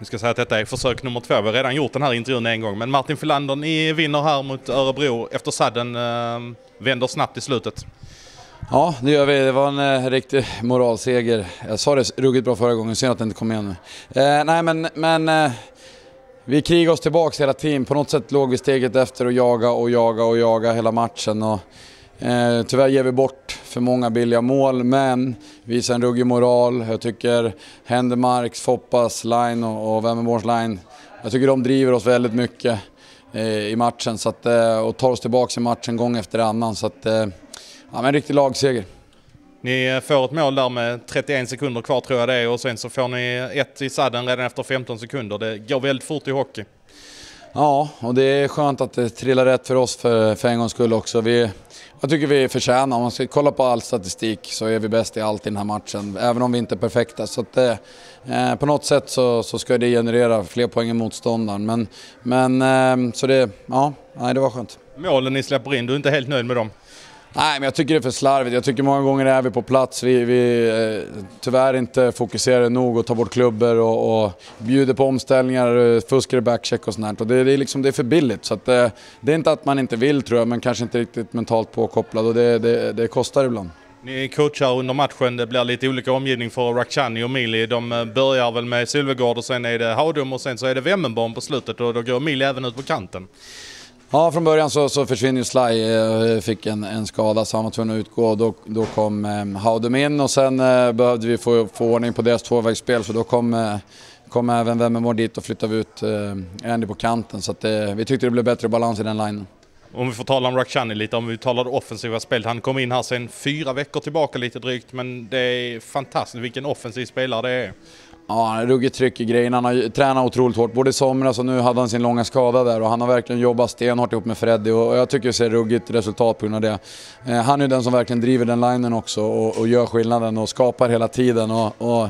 Vi ska säga att detta är försök nummer två. Vi har redan gjort den här intervjun en gång. Men Martin Filander, ni vinner här mot Örebro efter sadden. Eh, vänder snabbt i slutet. Ja, det gör vi. Det var en eh, riktig moralseger. Jag sa det ruggigt bra förra gången, synd att det inte kom igen nu. Eh, nej, men, men eh, vi krigade oss tillbaka hela tiden. På något sätt låg vi steget efter och jaga och jaga och jaga hela matchen. Och, eh, tyvärr ger vi bort för många billiga mål, men visar en ruggig moral. Jag tycker Händemarks, Foppas line och, och Vemmerborns line, jag tycker de driver oss väldigt mycket eh, i matchen så att, eh, och tar oss tillbaka i matchen gång efter annan. Så att, eh, Ja, men en riktig lagseger. Ni eh, får ett mål där med 31 sekunder kvar tror jag det är och sen så får ni ett i sadden redan efter 15 sekunder. Det går väldigt fort i hockey. Ja, och det är skönt att det trillar rätt för oss för, för en gångs skull också. Vi, jag tycker vi förtjänar, om man ska kolla på all statistik så är vi bäst i allt i den här matchen. Även om vi inte är perfekta. Så att, eh, eh, på något sätt så, så ska det generera fler poäng än motståndaren. Men, men eh, så det, ja, nej, det var skönt. Målen ni släpper in, du är inte helt nöjd med dem? Nej, men jag tycker det är för slarvigt. Jag tycker många gånger är vi på plats. Vi, vi eh, tyvärr inte fokuserar nog och tar bort klubbor och, och bjuder på omställningar, eh, fuskar i backcheck och sånt och det, det, är liksom, det är för billigt. Så att, eh, det är inte att man inte vill tror jag, men kanske inte riktigt mentalt påkopplad och det, det, det kostar ibland. Ni coachar under matchen, det blir lite olika omgivning för Rakhshani och Mili. De eh, börjar väl med Sylvegård och sen är det Haudum och sen så är det Wemmenborn på slutet och då går Mili även ut på kanten. Ja, från början så, så försvinner ju Sly, eh, fick en, en skada så han var tvungen att utgå. Då, då kom eh, Haudum in och sen eh, behövde vi få, få ordning på deras tvåvägsspel så då kom, eh, kom även Vemmermore dit och flyttade ut eh, Andy på kanten. Så att, eh, vi tyckte det blev bättre balans i den linjen. Om vi får tala om Rakhshani lite, om vi talar det offensiva spelet. Han kom in här sen fyra veckor tillbaka lite drygt, men det är fantastiskt vilken offensiv spelare det är. Ja, han har ruggigt tryck i grejen. Han har tränat otroligt hårt, både i somras och nu hade han sin långa skada där och han har verkligen jobbat stenhårt ihop med Freddy och jag tycker vi ser ruggigt resultat på grund av det. Eh, han är den som verkligen driver den linen också och, och gör skillnaden och skapar hela tiden. Och, och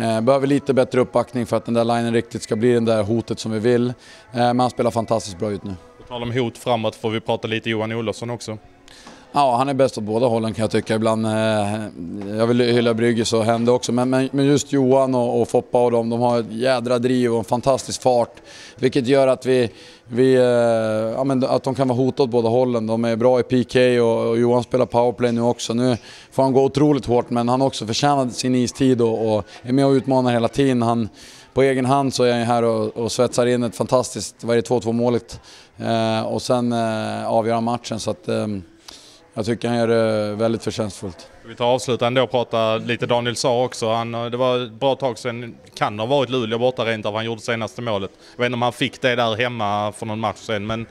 eh, behöver lite bättre uppbackning för att den där linen riktigt ska bli det där hotet som vi vill. Eh, men han spelar fantastiskt bra ut nu. På tal om hot framåt får vi prata lite Johan Olofsson också. Ja, han är bäst åt båda hållen kan jag tycka ibland. Eh, jag vill hylla Brygge och hände också, men, men, just Johan och, och Foppa och dem, de har ett jädra driv och en fantastisk fart. Vilket gör att vi, vi eh, ja, men att de kan vara hotade åt båda hållen. De är bra i PK och, och Johan spelar powerplay nu också. Nu får han gå otroligt hårt, men han har också förtjänat sin istid och, och är med och utmanar hela tiden. Han, på egen hand så är han här och, och svetsar in ett fantastiskt, vad är det, 2-2 målet. Eh, och sen eh, avgör han matchen. Så att, eh, jag tycker han gör det väldigt förtjänstfullt. Vi tar avsluta ändå och prata lite Daniel sa också. Han, det var ett bra tag sedan, kan ha varit Luleå borta rent av, han gjorde senaste målet. Jag vet inte om han fick det där hemma för någon match sen, men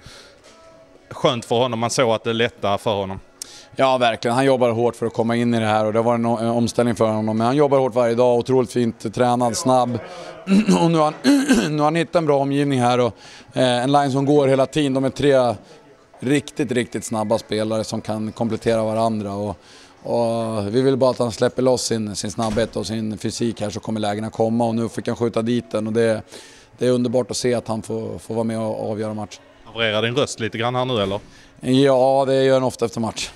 skönt för honom. Man såg att det lättade för honom. Ja, verkligen. Han jobbar hårt för att komma in i det här och det var en omställning för honom. Men han jobbar hårt varje dag, otroligt fint tränad, snabb. och nu har han, nu har han hittat en bra omgivning här och eh, en line som går hela tiden. De är tre riktigt, riktigt snabba spelare som kan komplettera varandra. Och, och vi vill bara att han släpper loss sin, sin snabbhet och sin fysik här så kommer lägena komma och nu fick han skjuta dit den och det, det är underbart att se att han får, får vara med och avgöra matchen. Havererar din röst lite grann här nu eller? Ja, det gör han ofta efter match.